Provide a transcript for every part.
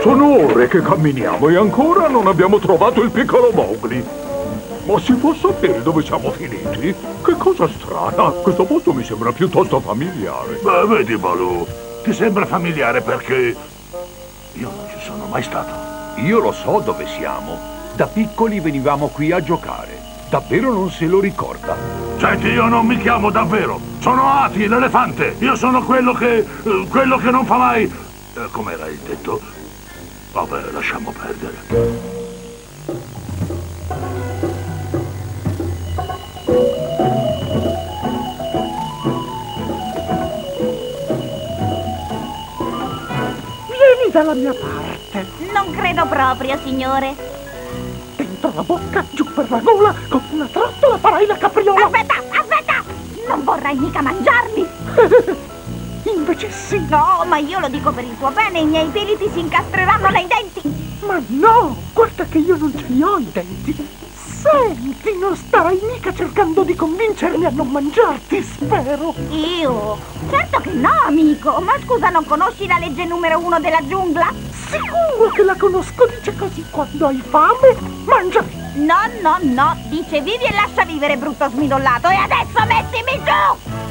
Sono ore che camminiamo e ancora non abbiamo trovato il piccolo Mowgli. Ma si può sapere dove siamo finiti? Che cosa strana, questo posto mi sembra piuttosto familiare. Beh, vedi, Baloo, ti sembra familiare perché io non ci sono mai stato. Io lo so dove siamo. Da piccoli venivamo qui a giocare. Davvero non se lo ricorda. Senti, io non mi chiamo davvero. Sono Ati, l'elefante. Io sono quello che... eh, quello che non fa mai... Eh, com'era il detto? Vabbè, lasciamo perdere. Vieni dalla mia parte. Non credo proprio, signore. Dentro la bocca, giù per la gola, con una trottola farai la capriola. Aspetta, aspetta! Non vorrai mica mangiarmi! Invece sì. No, ma io lo dico per il tuo bene, i miei peli ti si incastreranno nei denti! Ma no, guarda che io non ce li ho i denti. Senti, non starai mica cercando di convincermi a non mangiarti, spero. Io? Certo che no, amico! Ma scusa, non conosci la legge numero uno della giungla? Sicuro che la conosco, dice così, quando hai fame, mangiami. No, no, no, dice vivi e lascia vivere, brutto smidollato, e adesso mettimi giù!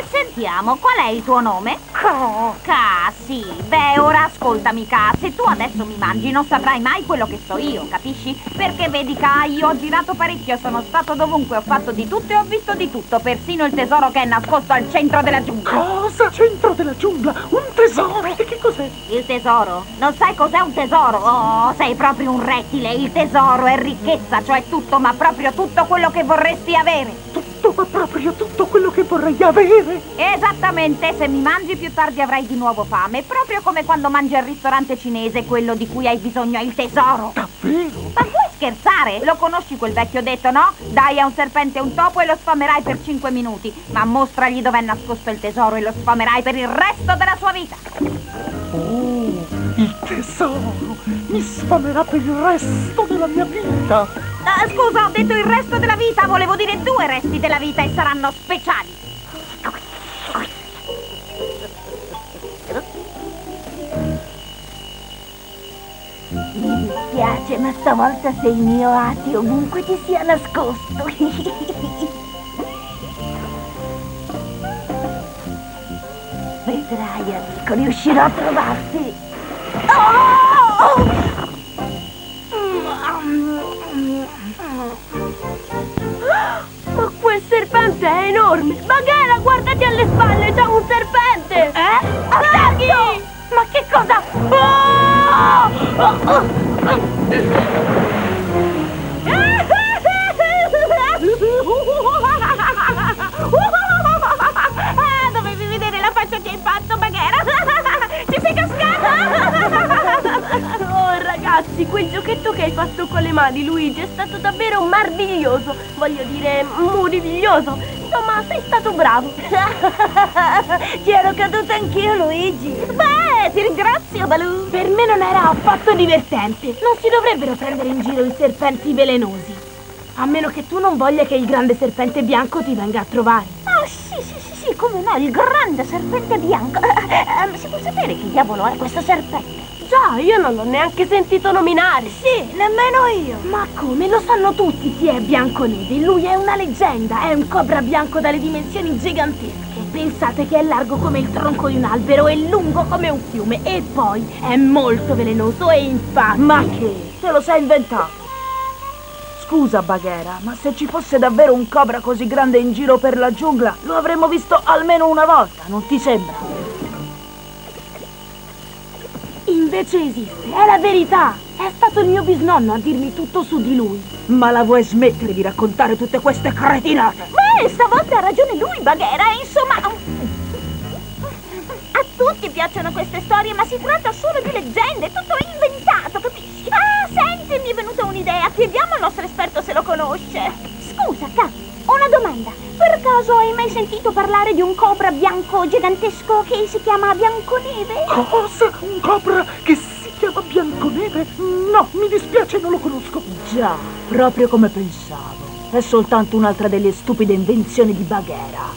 E sentiamo, qual è il tuo nome? Ca. Ca, sì. Beh, ora ascoltami, Ca. Se tu adesso mi mangi non saprai mai quello che so io, capisci? Perché vedi, Ca, io ho girato parecchio, sono stato dovunque, ho fatto di tutto e ho visto di tutto, persino il tesoro che è nascosto al centro della giungla. Cosa? Centro della giungla? Un tesoro? E che cos'è? Il tesoro? Non sai cos'è un tesoro? Oh, sei proprio un rettile. Il tesoro è ricchezza, cioè tutto, ma proprio tutto quello che vorresti avere. Ma proprio tutto quello che vorrei avere. Esattamente, se mi mangi più tardi avrai di nuovo fame, proprio come quando mangi al ristorante cinese, quello di cui hai bisogno è il tesoro. Davvero? Ma vuoi scherzare? Lo conosci quel vecchio detto, no? Dai a un serpente un topo e lo sfamerai per 5 minuti, ma mostragli dov'è nascosto il tesoro e lo sfamerai per il resto della sua vita. Oh, il tesoro mi sfamerà per il resto della mia vita. Ah, scusa, ho detto il resto della vita, volevo dire due resti della vita e saranno speciali. Mi dispiace, ma stavolta sei mio ati ovunque ti sia nascosto. Vedrai, amico, riuscirò a trovarti. Oh! Ma quel serpente è enorme! Baghera, guardati alle spalle, c'è un serpente! Eh? Attenti! Ma che cosa? Ah, quel giochetto che hai fatto con le mani, Luigi, è stato davvero meraviglioso! Voglio dire, muriviglioso! Insomma, sei stato bravo! Ci ero caduta anch'io, Luigi! Beh, ti ringrazio, Baloo! Per me non era affatto divertente! Non si dovrebbero prendere in giro i serpenti velenosi! A meno che tu non voglia che il grande serpente bianco ti venga a trovare! Ah, sì, sì, sì, sì, come no, il grande serpente bianco! Eh, eh, si può sapere chi diavolo è questo serpente? Già, io non l'ho neanche sentito nominare! Sì, nemmeno io! Ma come? Lo sanno tutti chi è Bianconeve. Lui è una leggenda, è un cobra bianco dalle dimensioni gigantesche. Pensate che è largo come il tronco di un albero e lungo come un fiume. E poi è molto velenoso e infatti... Ma che? Te lo sei inventato? Scusa, Baghera, ma se ci fosse davvero un cobra così grande in giro per la giungla, lo avremmo visto almeno una volta, non ti sembra? Invece esiste, è la verità. È stato il mio bisnonno a dirmi tutto su di lui. Ma la vuoi smettere di raccontare tutte queste cretinate? Beh, stavolta ha ragione lui, Baghera, insomma... A tutti piacciono queste storie, ma si tratta solo di leggende, tutto inventato, capisci? Ah, senti, mi è venuta un'idea, chiediamo al nostro esperto se lo conosce. Scusa, Ca, una domanda. Per caso hai mai sentito parlare di un cobra bianco gigantesco che si chiama Bianconeve? Cosa? Un cobra che si chiama Bianconeve? No, mi dispiace, non lo conosco. Già, proprio come pensavo. È soltanto un'altra delle stupide invenzioni di Baghera.